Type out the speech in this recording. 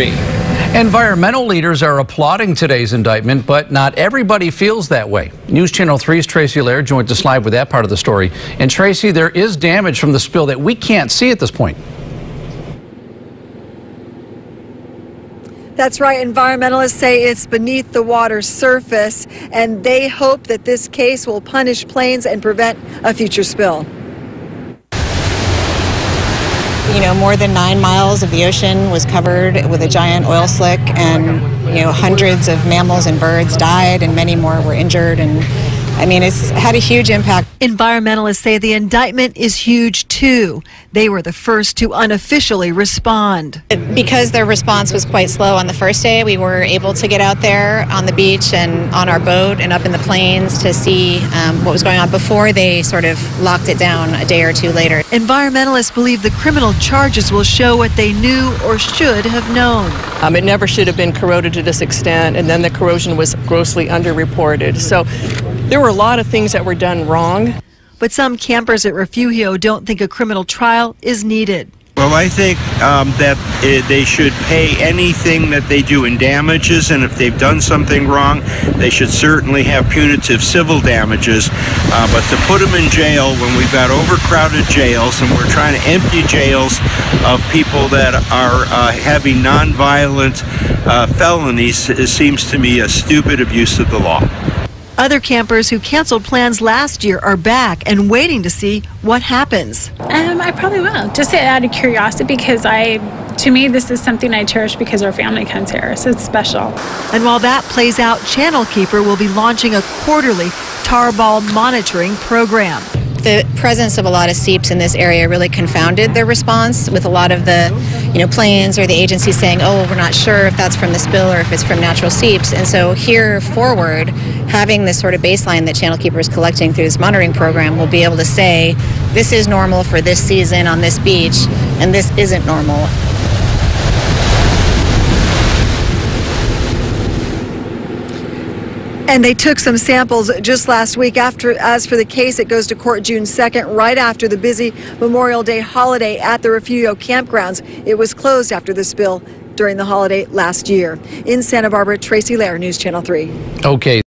3. Environmental leaders are applauding today's indictment, but not everybody feels that way. News Channel 3's Tracy Lehr joined us live with that part of the story. And Tracy, there is damage from the spill that we can't see at this point. That's right. Environmentalists say it's beneath the water's surface, and they hope that this case will punish Plains and prevent a future spill. You know, more than nine miles of the ocean was covered with a giant oil slick, and, you know, hundreds of mammals and birds died, and many more were injured. And I mean, it's had a huge impact. Environmentalists say the indictment is huge too. They were the first to unofficially respond. Because their response was quite slow on the first day, we were able to get out there on the beach and on our boat and up in the plains to see um, what was going on before they sort of locked it down a day or two later. Environmentalists believe the criminal charges will show what they knew or should have known. Um, it never should have been corroded to this extent, and then the corrosion was grossly underreported. So there were a lot of things that were done wrong. But some campers at Refugio don't think a criminal trial is needed. Well, I think um, that uh, they should pay anything that they do in damages, and if they've done something wrong, they should certainly have punitive civil damages. Uh, but to put them in jail when we've got overcrowded jails and we're trying to empty jails of people that are uh, having nonviolent uh, felonies seems to me a stupid abuse of the law. Other campers who canceled plans last year are back and waiting to see what happens. Um, I probably will, just out of curiosity, because I, to me, this is something I cherish because our family comes here, so it's special. And while that plays out, Channelkeeper will be launching a quarterly tarball monitoring program the presence of a lot of seeps in this area really confounded their response with a lot of the you know Plains or the agencies saying oh we're not sure if that's from the spill or if it's from natural seeps. And so here forward having this sort of baseline that Channelkeeper is collecting through this monitoring program will be able to say this is normal for this season on this beach and this isn't normal And they took some samples just last week. After, as for the case, it goes to court June 2nd, right after the busy Memorial Day holiday at the Refugio campgrounds. It was closed after the spill during the holiday last year. In Santa Barbara, Tracy Lehr, News Channel 3. Okay.